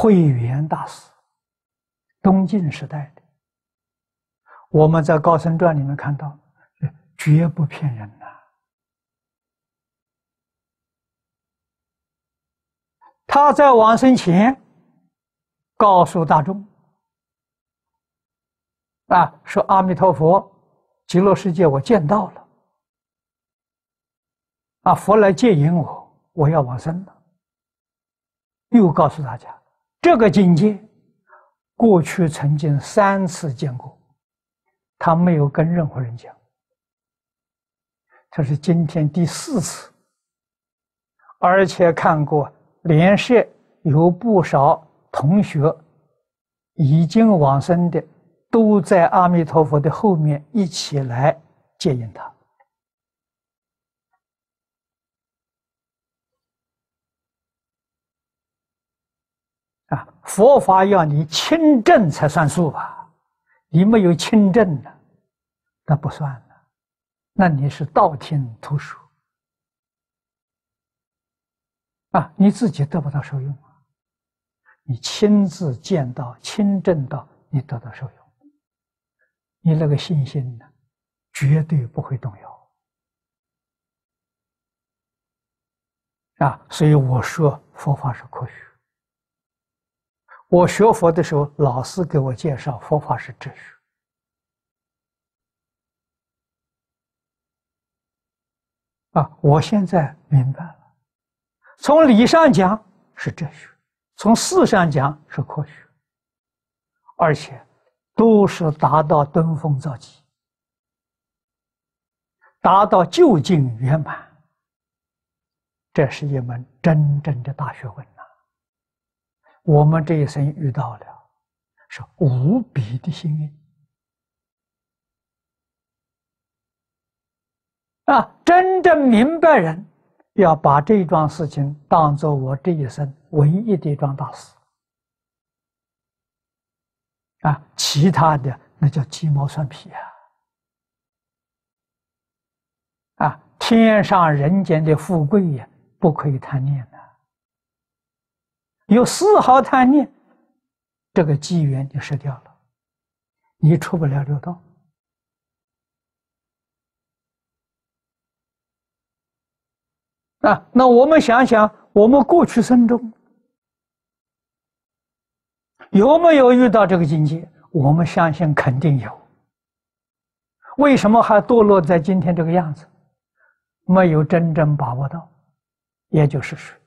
慧远大师，东晋时代的，我们在《高僧传》里面看到，绝不骗人呐。他在往生前告诉大众：“啊，说阿弥陀佛，极乐世界我见到了，啊，佛来接引我，我要往生了。”又告诉大家。这个境界，过去曾经三次见过，他没有跟任何人讲。这是今天第四次，而且看过连社有不少同学已经往生的，都在阿弥陀佛的后面一起来接引他。啊，佛法要你亲证才算数吧？你没有亲证的，那不算了。那你是道听途说啊，你自己得不到受用啊。你亲自见到、亲证到，你得到受用，你那个信心呢，绝对不会动摇啊。所以我说，佛法是科学。我学佛的时候，老师给我介绍佛法是哲学啊。我现在明白了，从理上讲是哲学，从事上讲是科学，而且都是达到登峰造极，达到究竟圆满。这是一门真正的大学问。我们这一生遇到了，是无比的幸运啊！真正明白人，要把这桩事情当做我这一生唯一的一桩大事啊！其他的那叫鸡毛蒜皮啊！啊，天上人间的富贵呀，不可以贪念的。有丝毫贪念，这个机缘就失掉了，你出不了六道啊！那我们想想，我们过去生中有没有遇到这个境界？我们相信肯定有。为什么还堕落在今天这个样子？没有真正把握到，也就是说。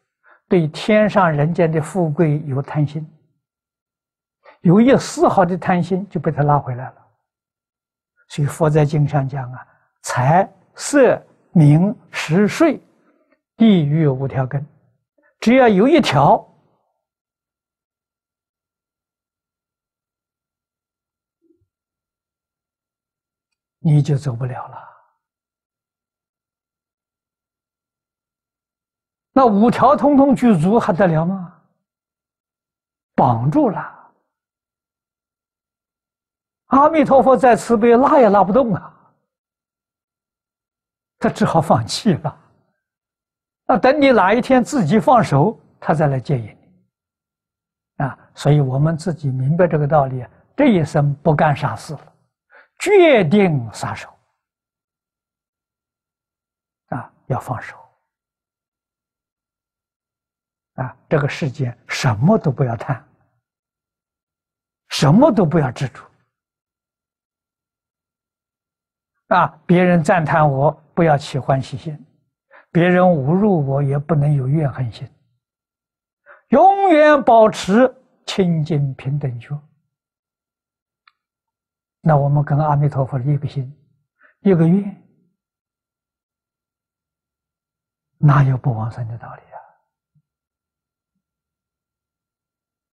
对天上人间的富贵有贪心，有一丝毫的贪心就被他拉回来了。所以佛在经上讲啊，财色名食睡，地狱五条根，只要有一条，你就走不了了。那五条通通具足还得了吗？绑住了。阿弥陀佛在慈悲，拉也拉不动啊，他只好放弃了。那等你哪一天自己放手，他再来接引你。啊，所以我们自己明白这个道理，这一生不干傻事了，决定撒手。啊，要放手。啊，这个世界什么都不要贪，什么都不要执着。啊，别人赞叹我，不要起欢喜心；别人侮辱我，也不能有怨恨心。永远保持清净平等觉。那我们跟阿弥陀佛一个心，一个愿，哪有不往生的道理？